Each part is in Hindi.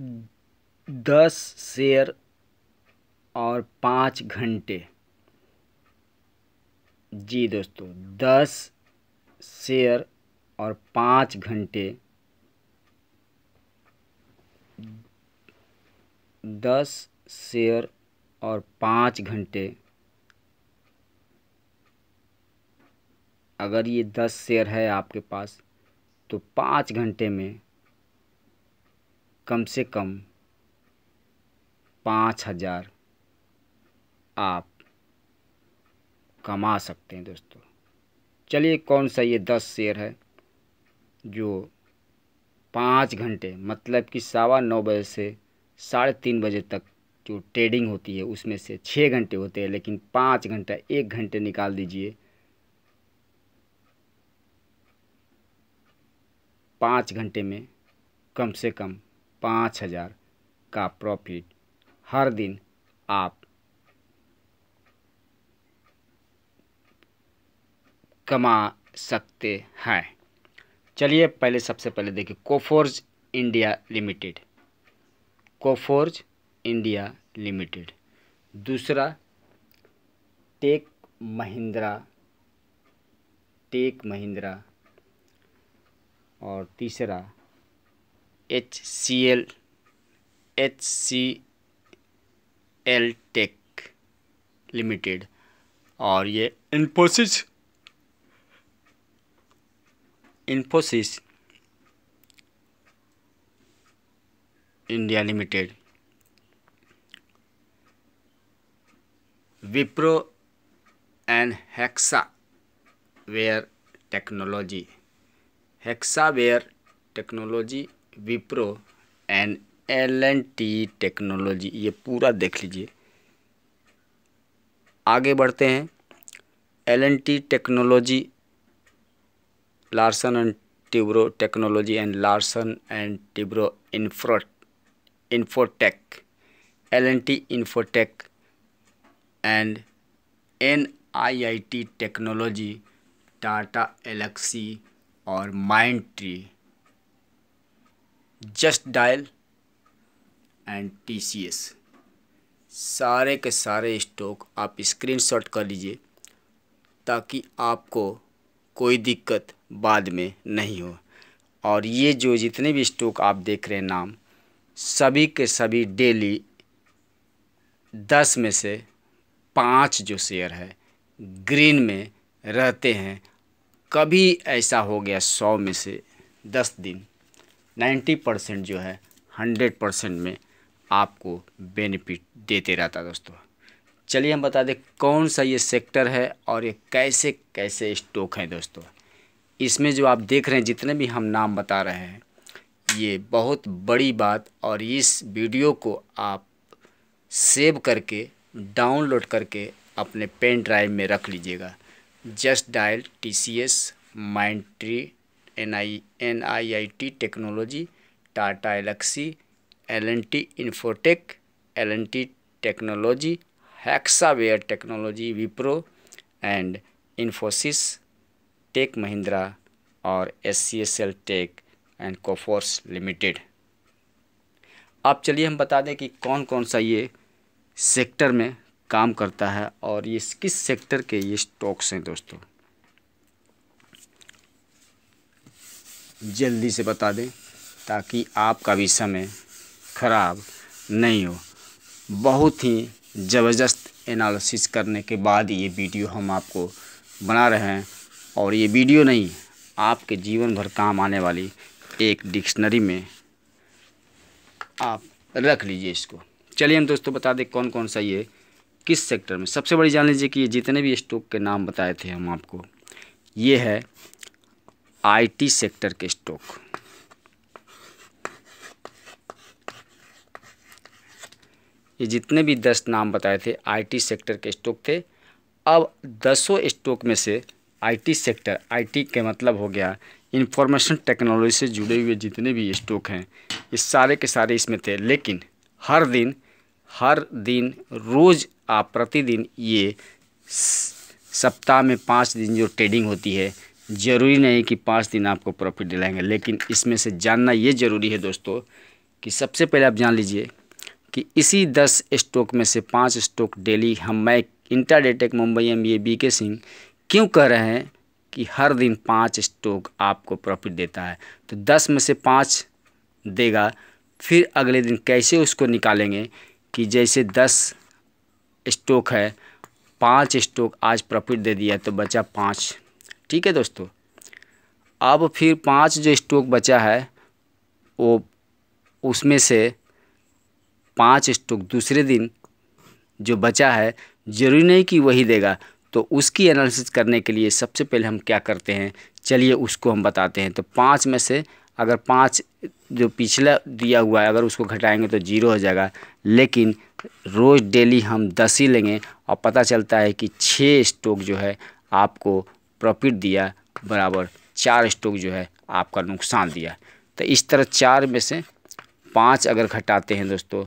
दस शेयर और पाँच घंटे। जी दोस्तों, दस शेयर और पाँच घंटे। दस शेयर और पाँच घंटे। अगर ये दस शेयर है आपके पास तो पाँच घंटे में कम से कम पाँच हज़ार आप कमा सकते हैं दोस्तों। चलिए कौन सा ये दस शेयर है जो पाँच घंटे मतलब कि सवा नौ बजे से साढ़े तीन बजे तक जो ट्रेडिंग होती है, उसमें से छः घंटे होते हैं, लेकिन पाँच घंटा, एक घंटे निकाल दीजिए। पाँच घंटे में कम से कम पाँच हज़ार का प्रॉफिट हर दिन आप कमा सकते हैं। चलिए पहले सबसे पहले देखिए Coforge India limited. Coforge India limited. दूसरा, टेक महिंद्रा टेक महिंद्रा। और तीसरा H C L H C L tech limited और ये Infosys Infosys India limited Wipro and Hexaware technology Hexaware technology Wipro and L N T technology, ये पूरा देख लीजिए। आगे बढ़ते हैं। L N T technology, Larsen and Toubro technology and Larsen and Toubro infra, Infotech, L N T Infotech and N I I T technology, Tata Elxsi और Mindtree. Just dial and T C S सारे के सारे स्टॉक आप स्क्रीनशॉट कर लीजिए ताकि आपको कोई दिक्कत बाद में नहीं हो। और ये जो जितने भी स्टॉक आप देख रहे हैं नाम, सभी के सभी डेली दस में से पाँच जो शेयर है, ग्रीन में रहते हैं। कभी ऐसा हो गया सौ में से दस दिन। नाइन्टी परसेंट जो है, हंड्रेड परसेंट में आपको बेनिफिट देते रहता दोस्तों। चलिए हम बता दें कौन सा ये सेक्टर है और ये कैसे कैसे स्टॉक हैं दोस्तों। इसमें जो आप देख रहे हैं, जितने भी हम नाम बता रहे हैं, ये बहुत बड़ी बात और इस वीडियो को आप सेव करके, डाउनलोड करके अपने पेन ड्राइव में रख लीजिएगा। Just dial T C S Mindtree N I N I I T technology Tata Elxsi L N T Infotech L N T technology Hexaware technology Wipro and Infosys tech Mahindra और S C S L tech and Coforge limited अब चलिए हम बता दें कि कौन कौन सा ये सेक्टर में काम करता है और ये किस सेक्टर के ये स्टॉक्स हैं दोस्तों? जल्दी से बता दें ताकि आपका भी समय ख़राब नहीं हो। बहुत ही ज़बरदस्त एनालिसिस करने के बाद ये वीडियो हम आपको बना रहे हैं और ये वीडियो नहीं, आपके जीवन भर काम आने वाली एक डिक्शनरी में आप रख लीजिए इसको। चलिए हम दोस्तों बता दें कौन कौन सा ये किस सेक्टर में। सबसे बड़ी जान लीजिए कि ये जितने भी स्टॉक के नाम बताए थे हम आपको, ये है आईटी सेक्टर के स्टॉक। ये जितने भी दस नाम बताए थे, आईटी सेक्टर के स्टॉक थे। अब दसों स्टॉक में से आईटी सेक्टर, आईटी के मतलब हो गया इंफॉर्मेशन टेक्नोलॉजी से जुड़े हुए जितने भी स्टॉक हैं, ये सारे के सारे इसमें थे। लेकिन हर दिन हर दिन, रोज़ आप प्रतिदिन ये सप्ताह में पाँच दिन जो ट्रेडिंग होती है ज़रूरी नहीं कि पाँच दिन आपको प्रॉफिट दिलाएँगे, लेकिन इसमें से जानना ये ज़रूरी है दोस्तों कि सबसे पहले आप जान लीजिए कि इसी दस स्टॉक में से पाँच स्टॉक डेली हम, मैं इंटरडेटेक मुंबई एम बी बी के सिंह क्यों कह रहे हैं कि हर दिन पाँच स्टॉक आपको प्रॉफिट देता है? तो दस में से पाँच देगा, फिर अगले दिन कैसे उसको निकालेंगे कि जैसे दस स्टॉक है, पाँच स्टॉक आज प्रॉफिट दे दिया तो बचा पाँच। ठीक है दोस्तों? अब फिर पाँच जो स्टॉक बचा है, वो उसमें से पाँच स्टॉक दूसरे दिन जो बचा है, ज़रूरी नहीं कि वही देगा। तो उसकी एनालिसिस करने के लिए सबसे पहले हम क्या करते हैं? चलिए उसको हम बताते हैं। तो पाँच में से अगर पाँच जो पिछला दिया हुआ है, अगर उसको घटाएँगे तो ज़ीरो हो जाएगा। लेकिन रोज़ डेली हम दस ही लेंगे और पता चलता है कि छः स्टॉक जो है, आपको प्रॉफिट दिया, बराबर चार स्टॉक जो है आपका नुकसान दिया। तो इस तरह चार में से पाँच अगर घटाते हैं दोस्तों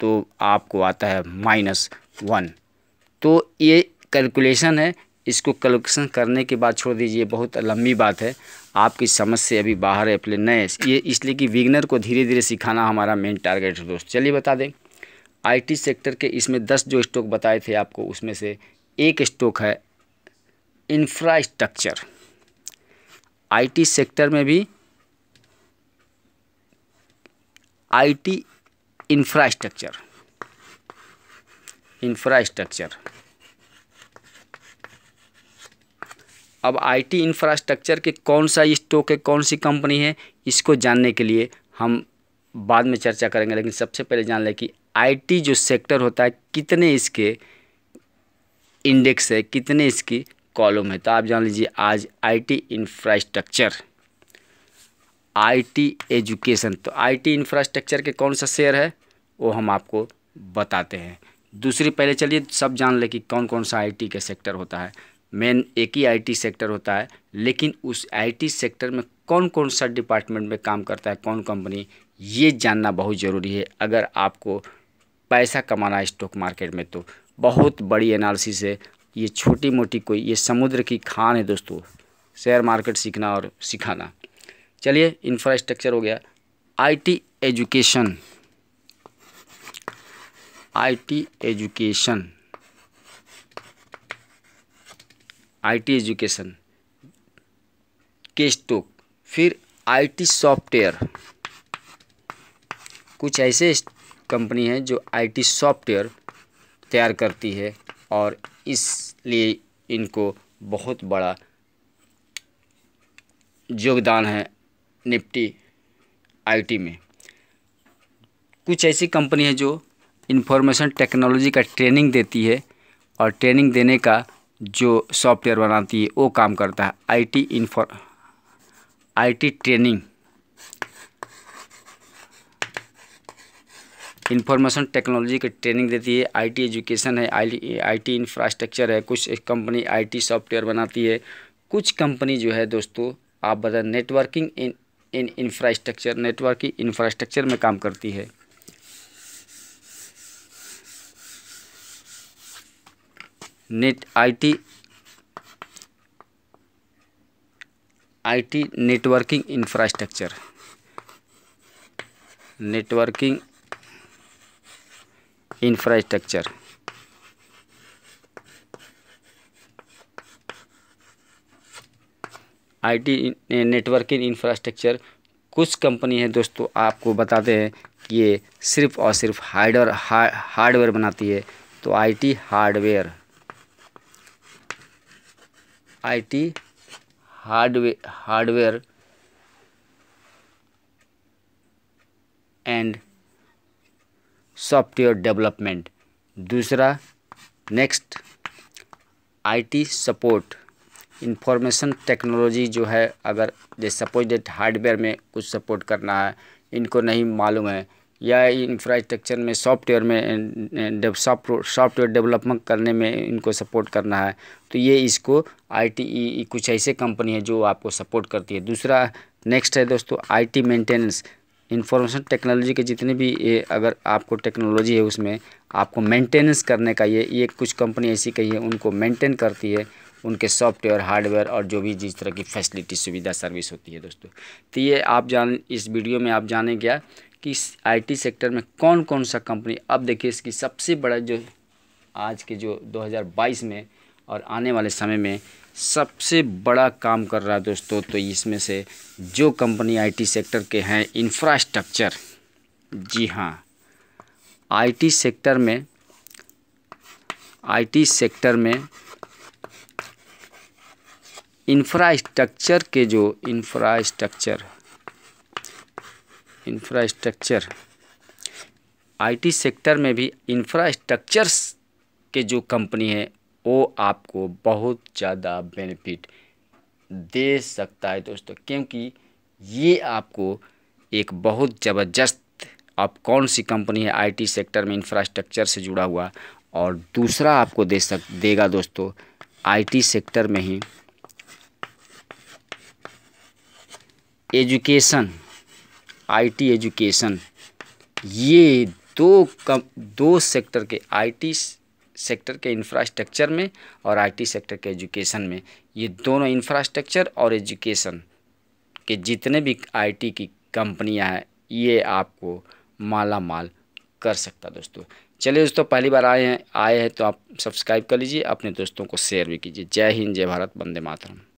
तो आपको आता है माइनस वन। तो ये कैलकुलेशन है, इसको कैलकुलेशन करने के बाद छोड़ दीजिए बहुत लंबी बात है। आपकी समझ से अभी बाहर है, अपने नए। ये इसलिए कि विगनर को धीरे धीरे सिखाना हमारा मेन टारगेट है दोस्त। चलिए बता दें आईटी सेक्टर के इसमें दस जो स्टॉक बताए थे आपको, उसमें से एक स्टॉक है इंफ्रास्ट्रक्चर आईटी सेक्टर में भी आईटी इंफ्रास्ट्रक्चर इंफ्रास्ट्रक्चर अब आईटी इंफ्रास्ट्रक्चर के कौन सा स्टॉक है, कौन सी कंपनी है, इसको जानने के लिए हम बाद में चर्चा करेंगे, लेकिन सबसे पहले जान लें कि आईटी जो सेक्टर होता है, कितने इसके इंडेक्स है, कितने इसकी कॉलम है। तो आप जान लीजिए, आज आईटी इंफ्रास्ट्रक्चर आईटी एजुकेशन तो आईटी इंफ्रास्ट्रक्चर के कौन सा शेयर है, वो हम आपको बताते हैं। दूसरी, पहले चलिए, सब जान लें कि कौन कौन सा आईटी का सेक्टर होता है। मेन एक ही आईटी सेक्टर होता है, लेकिन उस आईटी सेक्टर में कौन कौन सा डिपार्टमेंट में काम करता है, कौन कंपनी ये जानना बहुत ज़रूरी है। अगर आपको पैसा कमाना है स्टॉक मार्केट में तो बहुत बड़ी एनालिसिस है। ये छोटी मोटी कोई, ये समुद्र की खान है दोस्तों, शेयर मार्केट सीखना और सिखाना। चलिए इंफ्रास्ट्रक्चर हो गया। IT education IT education IT education के स्टॉक फिर आईटी सॉफ्टवेयर कुछ ऐसे कंपनी हैं जो आईटी सॉफ्टवेयर तैयार करती है। और इसलिए इनको बहुत बड़ा योगदान है निफ्टी, आईटी में। कुछ ऐसी कंपनी है जो इंफॉर्मेशन टेक्नोलॉजी का ट्रेनिंग देती है और ट्रेनिंग देने का जो सॉफ्टवेयर बनाती है, वो काम करता है। IT info IT training information technology की ट्रेनिंग देती है। आईटी एजुकेशन है आई आईटी इंफ्रास्ट्रक्चर है, कुछ कंपनी आईटी सॉफ्टवेयर बनाती है। कुछ कंपनी जो है दोस्तों, आप बता networking in in infrastructure, networking infrastructure में काम करती है। Net, IT IT networking infrastructure. Networking infrastructure IT networking infrastructure कुछ कंपनी है दोस्तों, आपको बताते हैं कि ये सिर्फ़ और सिर्फ़ हार्डवेयर हार्डवेयर बनाती है। तो IT hardware. IT hardware hardware and software development. दूसरा, next IT support. Information technology जो है, अगर जैसे सपोज़ डेट हार्डवेयर में कुछ सपोर्ट करना है, इनको नहीं मालूम है, या इंफ्रास्ट्रक्चर में, सॉफ्टवेयर में सॉफ्टवेयर डेवलपमेंट करने में इनको सपोर्ट करना है तो ये इसको आईटी कुछ ऐसे कंपनी है जो आपको सपोर्ट करती है। दूसरा, नेक्स्ट है दोस्तों आईटी मेंटेनेंस इंफॉर्मेशन टेक्नोलॉजी के जितने भी ये अगर आपको टेक्नोलॉजी है उसमें आपको मेंटेनेंस करने का ये ये कुछ कंपनी ऐसी कही है, उनको मेंटेन करती है, उनके सॉफ्टवेयर, हार्डवेयर और जो भी जिस तरह की फैसिलिटी, सुविधा, सर्विस होती है दोस्तों। तो ये आप जान, इस वीडियो में आप जाने क्या कि आईटी सेक्टर में कौन कौन सा कंपनी, अब देखिए इसकी सबसे बड़ा जो आज के जो 2022 में और आने वाले समय में सबसे बड़ा काम कर रहा है दोस्तों तो इसमें से जो कंपनी आईटी सेक्टर के हैं इंफ्रास्ट्रक्चर जी हाँ आईटी सेक्टर में आईटी सेक्टर में इंफ्रास्ट्रक्चर के जो इंफ्रास्ट्रक्चर इंफ्रास्ट्रक्चर आईटी सेक्टर में भी इंफ्रास्ट्रक्चर के जो कंपनी है वो आपको बहुत ज़्यादा बेनिफिट दे सकता है दोस्तों, क्योंकि ये आपको एक बहुत ज़बरदस्त, आप कौन सी कंपनी है आईटी सेक्टर में इंफ्रास्ट्रक्चर से जुड़ा हुआ, और दूसरा आपको दे सक, देगा दोस्तों आईटी सेक्टर में ही एजुकेशन आईटी एजुकेशन ये दो कम, दो सेक्टर के आईटी सेक्टर के इंफ्रास्ट्रक्चर में और आईटी सेक्टर के एजुकेशन में। ये दोनों इंफ्रास्ट्रक्चर और एजुकेशन के जितने भी आईटी की कंपनियाँ हैं, ये आपको माला माल कर सकता दोस्तों। चलिए दोस्तों, पहली बार आए हैं आए हैं तो आप सब्सक्राइब कर लीजिए, अपने दोस्तों को शेयर भी कीजिए। जय हिंद, जय भारत, वंदे मातरम।